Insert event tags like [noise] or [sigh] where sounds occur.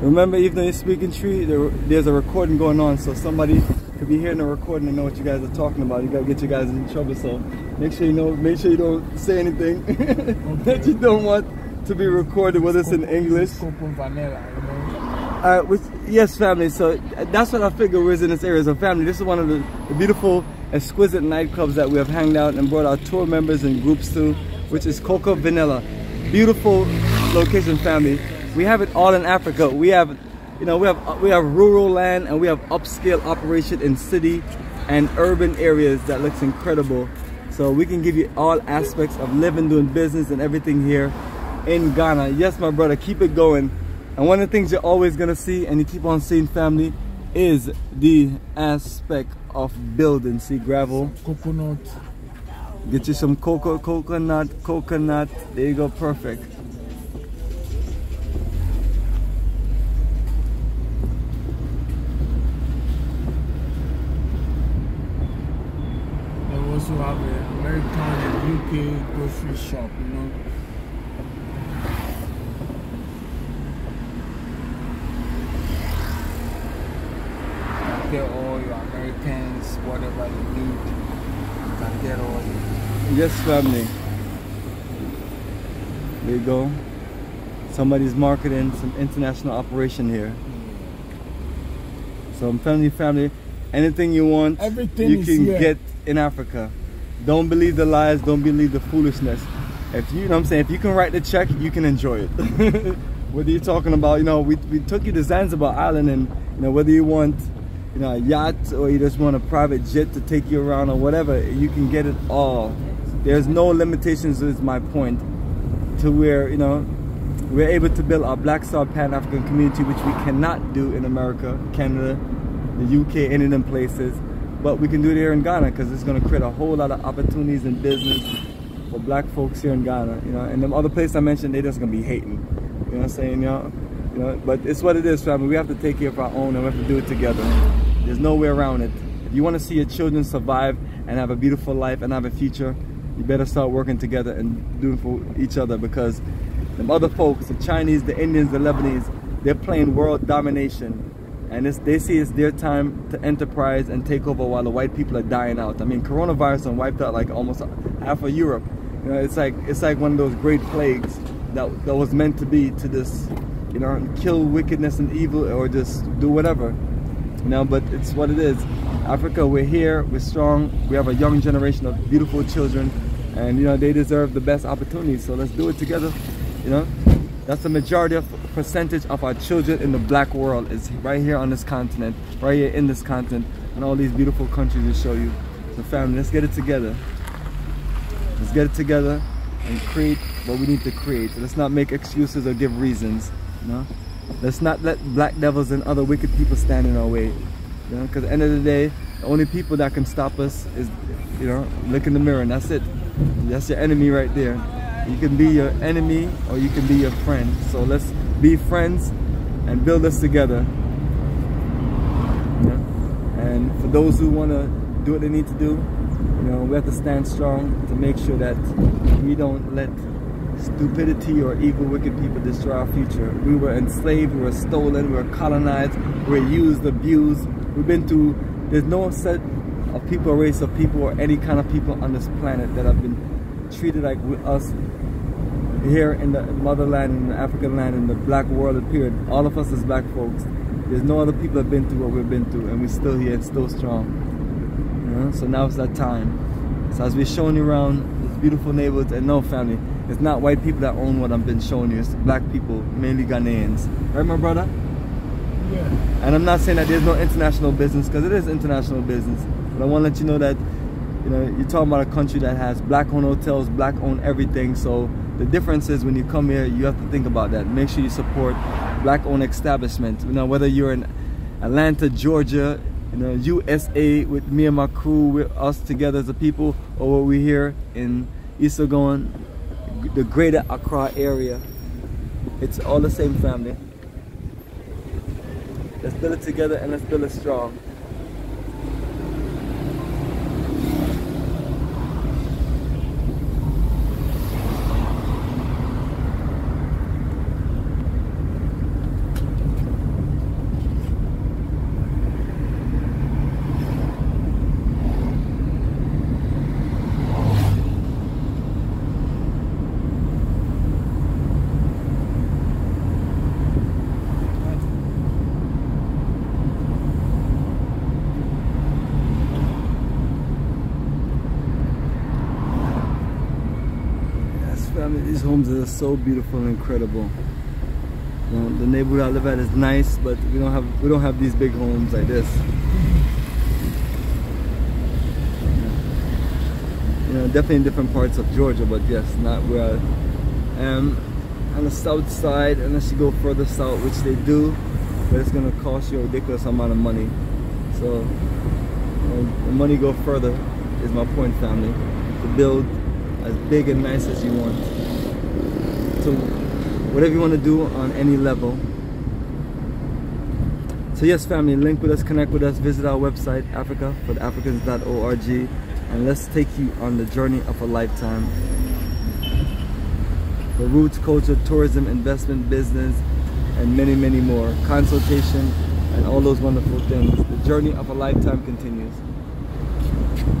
Remember, even though you're speaking Twi, there, there's a recording going on, so somebody could be hearing the recording and know what you guys are talking about. You gotta get you guys in trouble, so make sure you know, make sure you don't say anything [laughs] that you don't want to be recorded, whether it's in English. Uh, which, yes, family. So that's what I figure was in this area. So, family, this is one of the, the beautiful, exquisite nightclubs that we have hanged out and brought our tour members and groups to, which is Coco Vanilla. Beautiful location, family. We have it all in Africa. We have, you know, we have we have rural land and we have upscale operation in city and urban areas that looks incredible. So we can give you all aspects of living, doing business, and everything here in Ghana. Yes, my brother, keep it going. And one of the things you're always gonna see, and you keep on seeing family, is the aspect of building. See gravel. Coconut. Get you some cocoa, coconut, coconut. There you go, perfect. They also have an American and UK grocery shop, you know. Get all whatever you need. You can get all it. Yes, family. There you go. Somebody's marketing some international operation here. So family, family, anything you want, Everything you can get in Africa. Don't believe the lies, don't believe the foolishness. If you, you know what I'm saying, if you can write the check, you can enjoy it. [laughs] whether you're talking about, you know, we, we took you to Zanzibar Island and, you know, whether you want, you know, a yacht or you just want a private jet to take you around or whatever, you can get it all. There's no limitations is my point to where, you know, we're able to build our Black Star Pan-African community, which we cannot do in America, Canada, the UK, any of them places. But we can do it here in Ghana because it's going to create a whole lot of opportunities in business for black folks here in Ghana. You know, and them other places I mentioned, they just going to be hating. You know what I'm saying? Know, you know, but it's what it is, family. We have to take care of our own and we have to do it together. There's no way around it. If you want to see your children survive and have a beautiful life and have a future, you better start working together and doing for each other because the other folks, the Chinese, the Indians, the Lebanese, they're playing world domination. And they see it's their time to enterprise and take over while the white people are dying out. I mean, coronavirus done wiped out like almost half of Europe. You know, it's like it's like one of those great plagues that that was meant to be to just, you know, kill wickedness and evil or just do whatever. You know, but it's what it is. Africa, we're here, we're strong, we have a young generation of beautiful children, and you know they deserve the best opportunities. So let's do it together. You know, that's the majority of percentage of our children in the black world is right here on this continent, right here in this continent, and all these beautiful countries to show you. So family, let's get it together. Let's get it together and create what we need to create. Let's not make excuses or give reasons. Know? Let's not let black devils and other wicked people stand in our way. You know, because at the end of the day, the only people that can stop us is, you know, look in the mirror and that's it. That's your enemy right there. You can be your enemy or you can be your friend. So let's be friends and build this together. You know? And for those who want to do what they need to do, you know, we have to stand strong to make sure that we don't let stupidity or evil, wicked people destroy our future. We were enslaved, we were stolen, we were colonized, we were used, abused. We've been through, there's no set of people, race of people, or any kind of people on this planet that have been treated like us here in the motherland, in the African land, in the black world period. All of us as black folks, there's no other people that have been through what we've been through, and we're still here and still strong. You know? So now it's that time. So as we're showing you around beautiful neighborhoods, and no family, it's not white people that own what I've been showing you, it's black people, mainly Ghanaians. Right, my brother? Yeah. And I'm not saying that there's no international business, because it is international business. But I want to let you know that, you know, you're talking about a country that has black-owned hotels, black-owned everything. So the difference is when you come here, you have to think about that. Make sure you support black-owned establishments. You know, whether you're in Atlanta, Georgia, you know, USA with me and my crew, with us together as a people, or what we're here in East Legon, the greater Accra area. It's all the same family. Let's build it together and let's build it strong. Family, these homes are so beautiful and incredible. You know, the neighborhood I live at is nice, but we don't have we don't have these big homes like this. You know, definitely in different parts of Georgia, but yes, not where I am. On the south side, unless you go further south, which they do, but it's gonna cost you a ridiculous amount of money. So, you know, the money go further is my point, family. To build as big and nice as you want. So whatever you want to do on any level. So yes family, link with us, connect with us, visit our website, Africa for the Africans.org and let's take you on the journey of a lifetime. For roots, culture, tourism, investment, business, and many, many more. Consultation and all those wonderful things. The journey of a lifetime continues.